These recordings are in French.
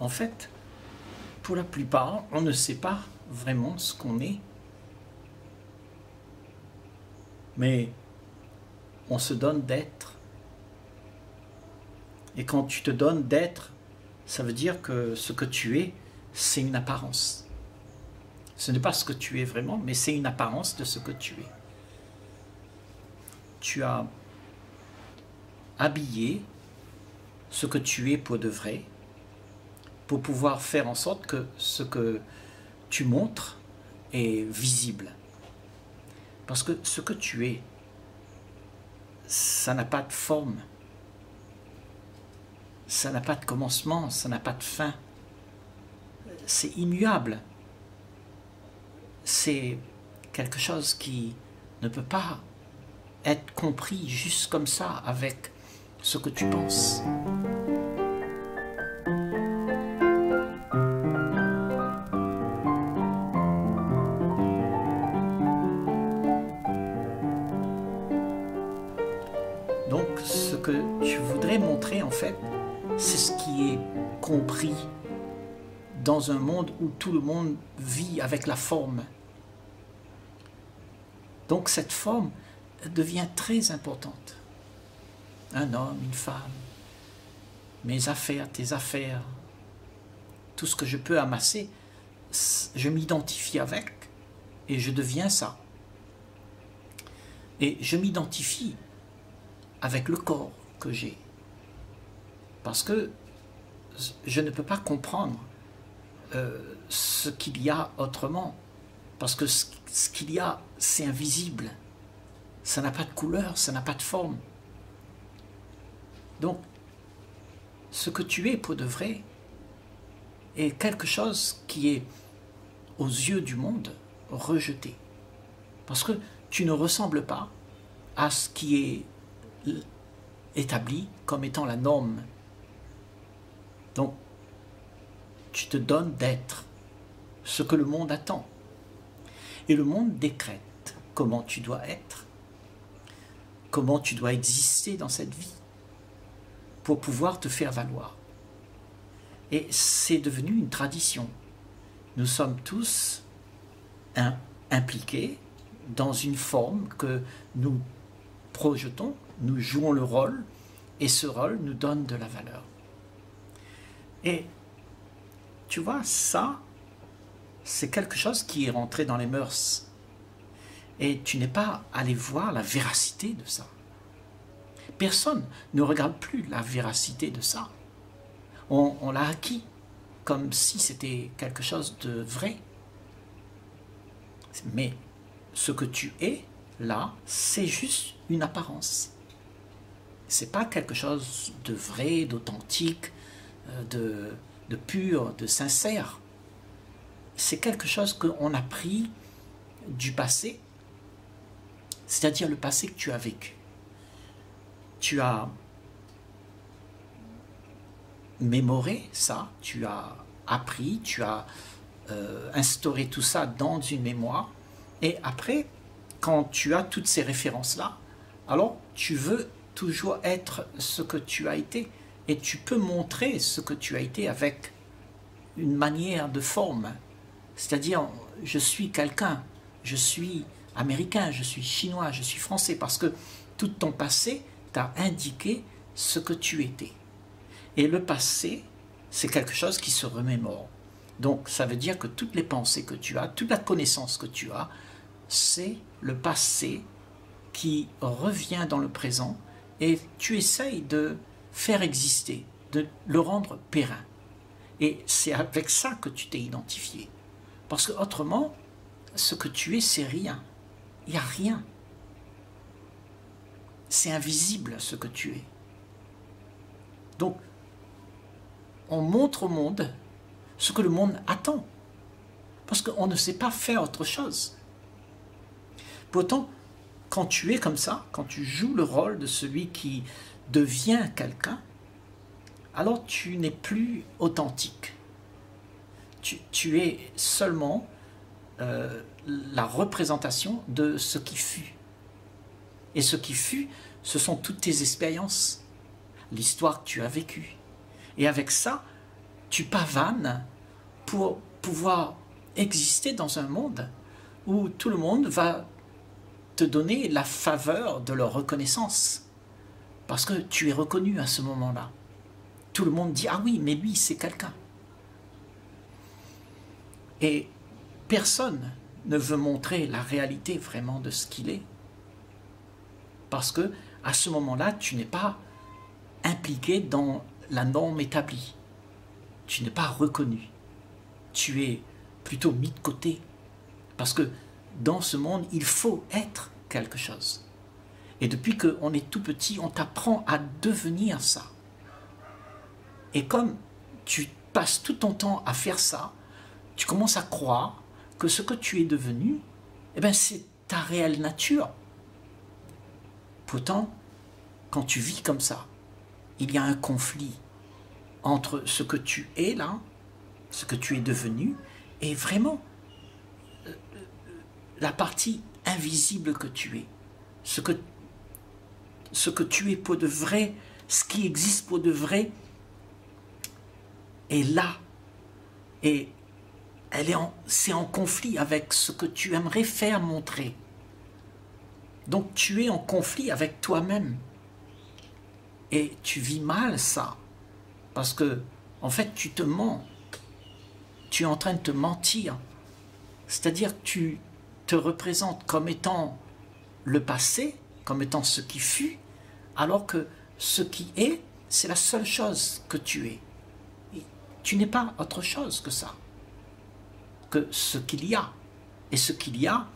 en fait, pour la plupart, on ne sait pas vraiment ce qu'on est. Mais on se donne d'être. Et quand tu te donnes d'être, ça veut dire que ce que tu es, c'est une apparence. Ce n'est pas ce que tu es vraiment, mais c'est une apparence de ce que tu es. Tu as habillé ce que tu es pour de vrai, pour pouvoir faire en sorte que ce que tu montres est visible. Parce que ce que tu es, ça n'a pas de forme, ça n'a pas de commencement, ça n'a pas de fin. C'est immuable. C'est quelque chose qui ne peut pas être compris juste comme ça avec ce que tu penses. Donc ce que je voudrais montrer en fait, c'est ce qui est compris dans un monde où tout le monde vit avec la forme. Donc cette forme devient très importante. Un homme, une femme, mes affaires, tes affaires, tout ce que je peux amasser, je m'identifie avec et je deviens ça. Et je m'identifie avec le corps que j'ai. Parce que je ne peux pas comprendre euh, ce qu'il y a autrement. Parce que ce, ce qu'il y a, c'est invisible. Ça n'a pas de couleur, ça n'a pas de forme. Donc, ce que tu es pour de vrai est quelque chose qui est, aux yeux du monde, rejeté. Parce que tu ne ressembles pas à ce qui est établi comme étant la norme. Donc, tu te donnes d'être ce que le monde attend. Et le monde décrète comment tu dois être, comment tu dois exister dans cette vie pour pouvoir te faire valoir. Et c'est devenu une tradition. Nous sommes tous impliqués dans une forme que nous projetons nous jouons le rôle et ce rôle nous donne de la valeur. Et tu vois, ça, c'est quelque chose qui est rentré dans les mœurs. Et tu n'es pas allé voir la véracité de ça. Personne ne regarde plus la véracité de ça. On, on l'a acquis comme si c'était quelque chose de vrai. Mais ce que tu es là, c'est juste une apparence c'est pas quelque chose de vrai, d'authentique, euh, de, pur, de sincère. C'est quelque chose qu'on a pris du passé, c'est-à-dire le passé que tu as vécu. Tu as mémoré ça, tu as appris, tu as euh, instauré tout ça dans une mémoire, et après, quand tu as toutes ces références-là, alors tu veux toujours être ce que tu as été. Et tu peux montrer ce que tu as été avec une manière de forme. C'est-à-dire, je suis quelqu'un, je suis américain, je suis chinois, je suis français, parce que tout ton passé t'a indiqué ce que tu étais. Et le passé, c'est quelque chose qui se remémore. Donc ça veut dire que toutes les pensées que tu as, toute la connaissance que tu as, c'est le passé qui revient dans le présent et tu essayes de faire exister, de le rendre périn. Et c'est avec ça que tu t'es identifié. Parce que autrement, ce que tu es, c'est rien. Il n'y a rien. C'est invisible ce que tu es. Donc, on montre au monde ce que le monde attend. Parce qu'on ne sait pas faire autre chose. Pourtant, quand tu es comme ça, quand tu joues le rôle de celui qui devient quelqu'un, alors tu n'es plus authentique. Tu, es seulement euh, la représentation de ce qui fut. Et ce qui fut, ce sont toutes tes expériences, l'histoire que tu as vécue. Et avec ça, tu pavanes pour pouvoir exister dans un monde où tout le monde va donner la faveur de leur reconnaissance. Parce que tu es reconnu à ce moment-là. Tout le monde dit Ah oui, mais lui, c'est quelqu'un. Et personne ne veut montrer la réalité vraiment de ce qu'il est. Parce que à ce moment-là, tu n'es pas impliqué dans la norme établie. Tu n'es pas reconnu. Tu es plutôt mis de côté. Parce que dans ce monde, il faut être quelque chose. Et depuis qu'on est tout petit, on t'apprend à devenir ça. Et comme tu passes tout ton temps à faire ça, tu commences à croire que ce que tu es devenu, eh ben, c'est ta réelle nature. Pourtant, quand tu vis comme ça, il y a un conflit entre ce que tu es là, ce que tu es devenu, et vraiment euh, la partie invisible que tu es, ce que, ce que tu es pour de vrai, ce qui existe pour de vrai, est là. Et elle est c'est en conflit avec ce que tu aimerais faire montrer. Donc tu es en conflit avec toi-même. Et tu vis mal ça. Parce que, en fait, tu te mens. Tu es en train de te mentir. C'est-à-dire que tu te représentes comme étant le passé, comme étant ce qui fut, alors que ce qui est, c'est la seule chose que tu es. tu n'es pas autre chose que ça que ce qu'il y a. Et ce qu'il y a,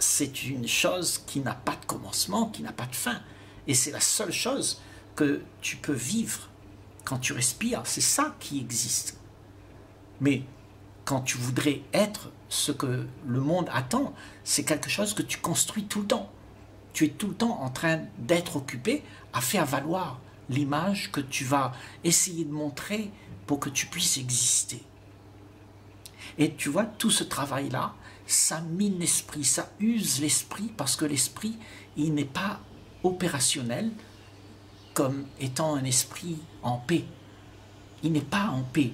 c'est une chose qui n'a pas de commencement, qui n'a pas de fin. Et c'est la seule chose que tu peux vivre quand tu respires. C'est ça qui existe. Mais quand tu voudrais être ce que le monde attend, c'est quelque chose que tu construis tout le temps. Tu es tout le temps en train d'être occupé à faire valoir l'image que tu vas essayer de montrer pour que tu puisses exister. Et tu vois, tout ce travail-là, ça mine l'esprit, ça use l'esprit, parce que l'esprit, il n'est pas opérationnel comme étant un esprit en paix. Il n'est pas en paix.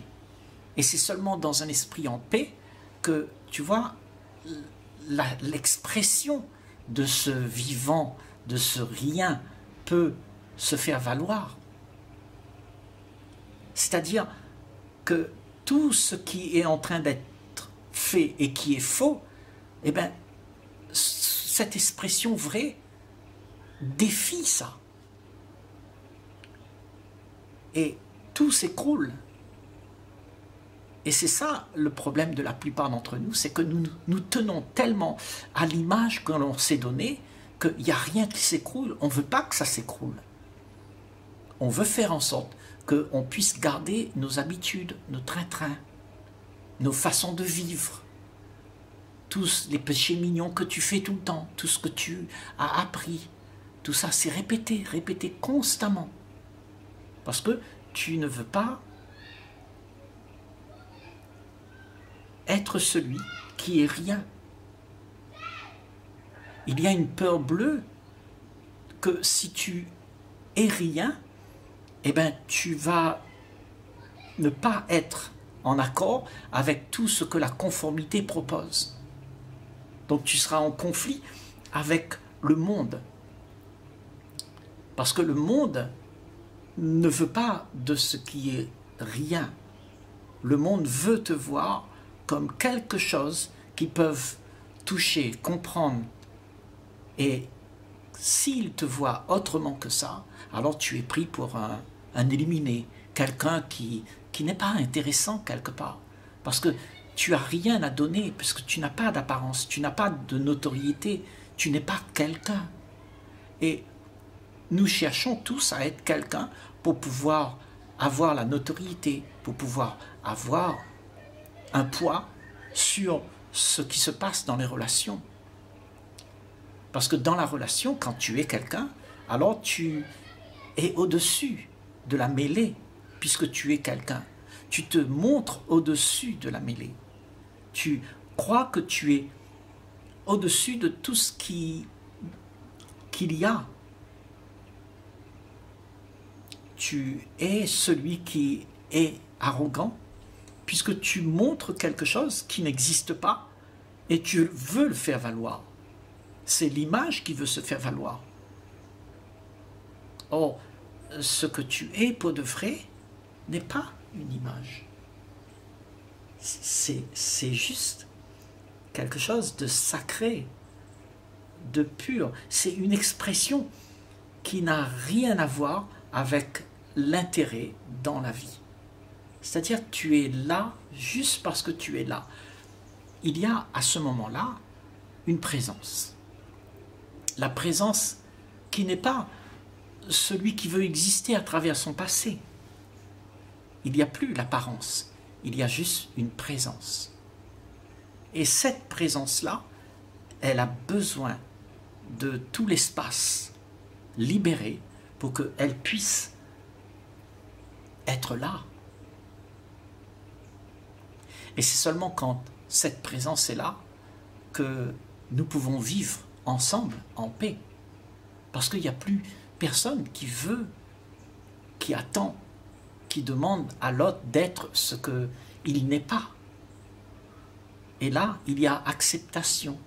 Et c'est seulement dans un esprit en paix que, tu vois, l'expression de ce vivant, de ce rien, peut se faire valoir. C'est-à-dire que tout ce qui est en train d'être fait et qui est faux, eh bien, cette expression vraie défie ça. Et tout s'écroule. Et c'est ça le problème de la plupart d'entre nous, c'est que nous nous tenons tellement à l'image que l'on s'est donnée qu'il n'y a rien qui s'écroule. On ne veut pas que ça s'écroule. On veut faire en sorte qu'on puisse garder nos habitudes, nos train-train, nos façons de vivre, tous les péchés mignons que tu fais tout le temps, tout ce que tu as appris, tout ça, c'est répété, répété constamment. Parce que tu ne veux pas être celui qui est rien. Il y a une peur bleue que si tu es rien, eh ben, tu vas ne pas être en accord avec tout ce que la conformité propose. Donc tu seras en conflit avec le monde. Parce que le monde ne veut pas de ce qui est rien. Le monde veut te voir comme quelque chose qu'ils peuvent toucher, comprendre. Et s'il te voit autrement que ça, alors tu es pris pour un, un éliminé, quelqu'un qui qui n'est pas intéressant quelque part. Parce que tu as rien à donner, puisque tu n'as pas d'apparence, tu n'as pas de notoriété, tu n'es pas quelqu'un. Et nous cherchons tous à être quelqu'un pour pouvoir avoir la notoriété, pour pouvoir avoir un poids sur ce qui se passe dans les relations. Parce que dans la relation, quand tu es quelqu'un, alors tu es au-dessus de la mêlée puisque tu es quelqu'un. Tu te montres au-dessus de la mêlée. Tu crois que tu es au-dessus de tout ce qui qu'il y a. Tu es celui qui est arrogant, puisque tu montres quelque chose qui n'existe pas et tu veux le faire valoir. C'est l'image qui veut se faire valoir. Or, ce que tu es pour de vrai n'est pas une image. C'est juste quelque chose de sacré, de pur. C'est une expression qui n'a rien à voir avec l'intérêt dans la vie. C'est-à-dire tu es là juste parce que tu es là. Il y a à ce moment-là une présence. La présence qui n'est pas celui qui veut exister à travers son passé. Il n'y a plus l'apparence, il y a juste une présence. Et cette présence-là, elle a besoin de tout l'espace libéré pour qu'elle puisse être là. Et c'est seulement quand cette présence est là que nous pouvons vivre ensemble en paix. Parce qu'il n'y a plus personne qui veut, qui attend, qui demande à l'autre d'être ce qu'il n'est pas. Et là, il y a acceptation.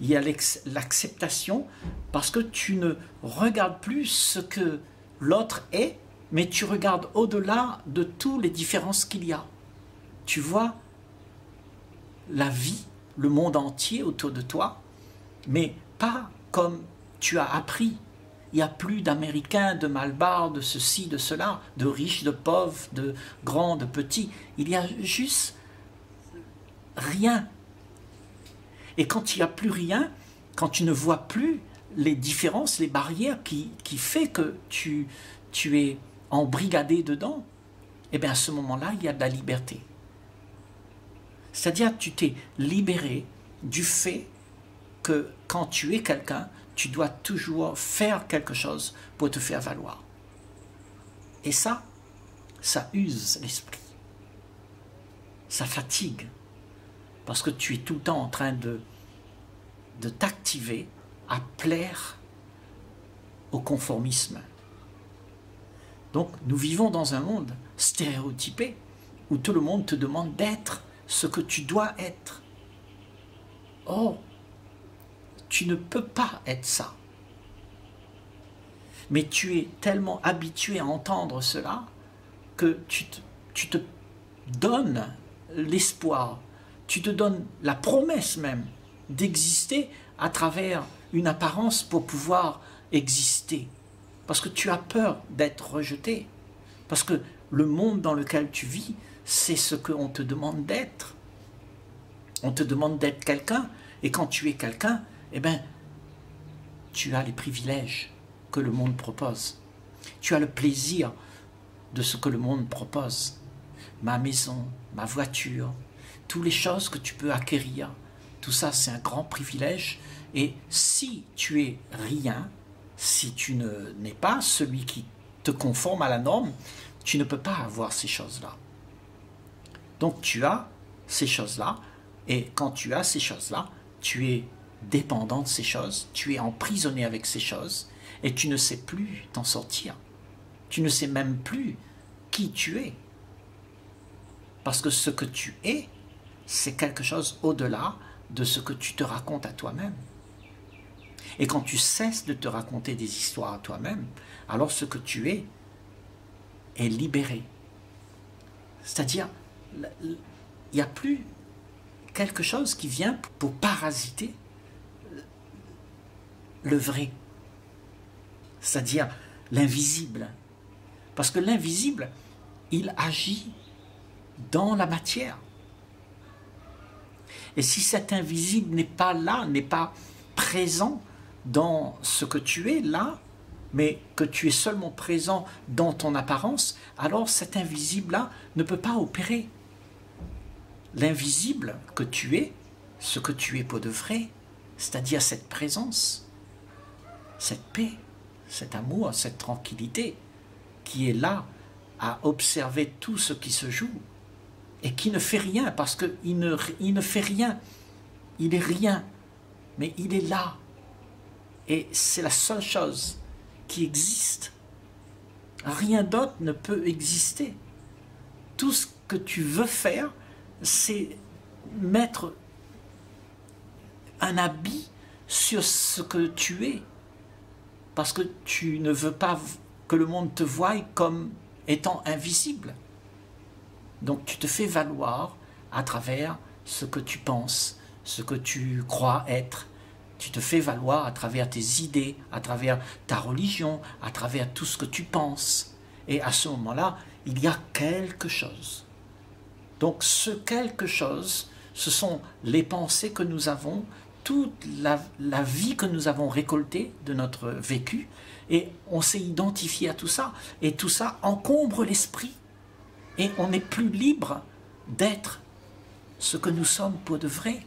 Il y a l'acceptation parce que tu ne regardes plus ce que l'autre est, mais tu regardes au-delà de toutes les différences qu'il y a. Tu vois la vie, le monde entier autour de toi, mais pas comme tu as appris il n'y a plus d'Américains, de Malbars, de ceci, de cela, de riches, de pauvres, de grands, de petits. Il y a juste rien. Et quand il n'y a plus rien, quand tu ne vois plus les différences, les barrières qui, qui fait que tu, tu es embrigadé dedans, eh bien à ce moment-là, il y a de la liberté. C'est-à-dire tu t'es libéré du fait que quand tu es quelqu'un, tu dois toujours faire quelque chose pour te faire valoir. Et ça, ça use l'esprit. Ça fatigue. Parce que tu es tout le temps en train de, de t'activer à plaire au conformisme. Donc nous vivons dans un monde stéréotypé où tout le monde te demande d'être ce que tu dois être. Oh, tu ne peux pas être ça. Mais tu es tellement habitué à entendre cela que tu te, donnes l'espoir, tu te donnes la promesse même d'exister à travers une apparence pour pouvoir exister. Parce que tu as peur d'être rejeté. Parce que le monde dans lequel tu vis, c'est ce qu'on te demande d'être. On te demande d'être quelqu'un. Et quand tu es quelqu'un, eh bien, tu as les privilèges que le monde propose. Tu as le plaisir de ce que le monde propose. Ma maison, ma voiture, toutes les choses que tu peux acquérir, tout ça c'est un grand privilège. Et si tu es rien, si tu n'es pas celui qui te conforme à la norme, tu ne peux pas avoir ces choses-là. Donc tu as ces choses-là, et quand tu as ces choses-là, tu es dépendant de ces choses, tu es emprisonné avec ces choses, et tu ne sais plus t'en sortir. Tu ne sais même plus qui tu es. Parce que ce que tu es, c'est quelque chose au-delà de ce que tu te racontes à toi-même. Et quand tu cesses de te raconter des histoires à toi-même, alors ce que tu es est libéré. C'est-à-dire, il n'y a plus quelque chose qui vient pour parasiter le vrai, c'est-à-dire l'invisible. Parce que l'invisible, il agit dans la matière. Et si cet invisible n'est pas là, n'est pas présent dans ce que tu es là, mais que tu es seulement présent dans ton apparence, alors cet invisible-là ne peut pas opérer. L'invisible que tu es, ce que tu es pour de vrai, c'est-à-dire cette présence, cette paix, cet amour, cette tranquillité qui est là à observer tout ce qui se joue et qui ne fait rien parce qu'il ne, il ne fait rien. Il est rien, mais il est là. Et c'est la seule chose qui existe. Rien d'autre ne peut exister. tout ce que tu veux faire, c'est mettre un habit sur ce que tu es. Parce que tu ne veux pas que le monde te voie comme étant invisible. Donc tu te fais valoir à travers ce que tu penses, ce que tu crois être. Tu te fais valoir à travers tes idées, à travers ta religion, à travers tout ce que tu penses. Et à ce moment-là, il y a quelque chose. Donc ce quelque chose, ce sont les pensées que nous avons, toute la, vie que nous avons récoltée de notre vécu, et on s'est identifié à tout ça, et tout ça encombre l'esprit, et on n'est plus libre d'être ce que nous sommes pour de vrai.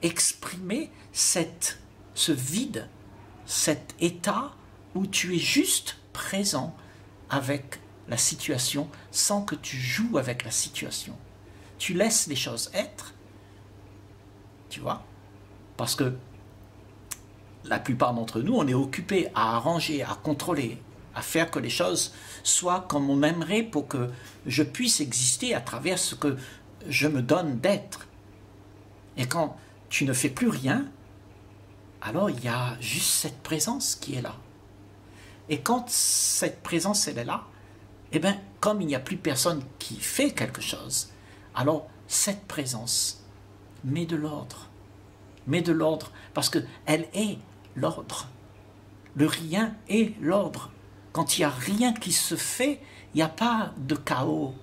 Exprimer ce vide, cet état où tu es juste présent avec la situation sans que tu joues avec la situation. Tu laisses les choses être, tu vois, parce que la plupart d'entre nous, on est occupé à arranger, à contrôler, à faire que les choses soient comme on aimerait pour que je puisse exister à travers ce que je me donne d'être. Et quand tu ne fais plus rien, alors il y a juste cette présence qui est là. Et quand cette présence, elle est là, eh bien, comme il n'y a plus personne qui fait quelque chose, alors cette présence met de l'ordre. Met de l'ordre parce qu'elle est l'ordre. Le rien est l'ordre. Quand il n'y a rien qui se fait, il n'y a pas de chaos.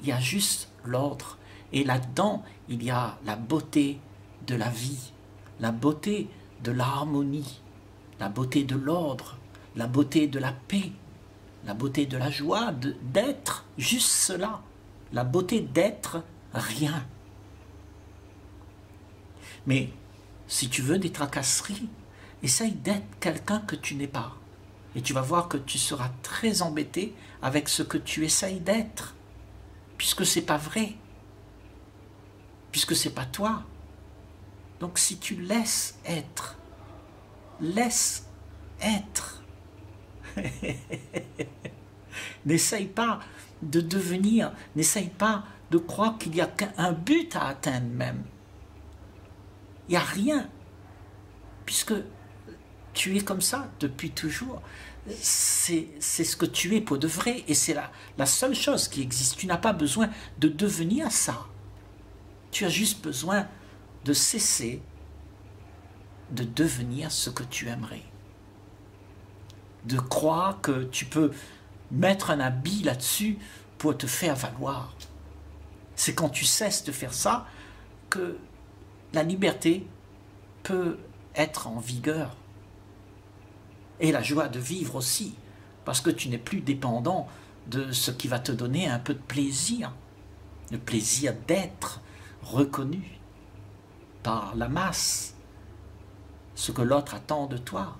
Il y a juste l'ordre. Et là-dedans, il y a la beauté de la vie, la beauté de l'harmonie, la beauté de l'ordre, la beauté de la paix, la beauté de la joie d'être juste cela, la beauté d'être rien. Mais si tu veux des tracasseries, essaye d'être quelqu'un que tu n'es pas. Et tu vas voir que tu seras très embêté avec ce que tu essayes d'être, puisque c'est pas vrai, puisque c'est pas toi. Donc si tu laisses être, laisse être. n'essaye pas de devenir, n'essaye pas de croire qu'il y a qu'un but à atteindre même. Il n'y a rien, puisque tu es comme ça depuis toujours. C'est ce que tu es pour de vrai, et c'est la, la seule chose qui existe. Tu n'as pas besoin de devenir ça. Tu as juste besoin de cesser de devenir ce que tu aimerais de croire que tu peux mettre un habit là-dessus pour te faire valoir. C'est quand tu cesses de faire ça que la liberté peut être en vigueur. Et la joie de vivre aussi, parce que tu n'es plus dépendant de ce qui va te donner un peu de plaisir, le plaisir d'être reconnu par la masse, ce que l'autre attend de toi.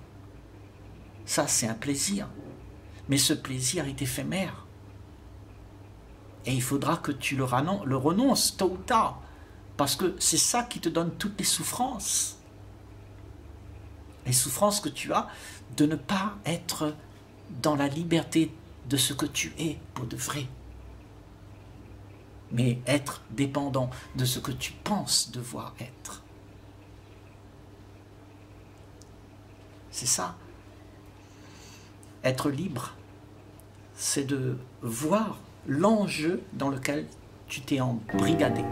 Ça, c'est un plaisir. Mais ce plaisir est éphémère. Et il faudra que tu le, renonces tôt ou tard. Parce que c'est ça qui te donne toutes les souffrances. Les souffrances que tu as de ne pas être dans la liberté de ce que tu es pour de vrai. Mais être dépendant de ce que tu penses devoir être. C'est ça être libre, c'est de voir l'enjeu dans lequel tu t'es embrigadé.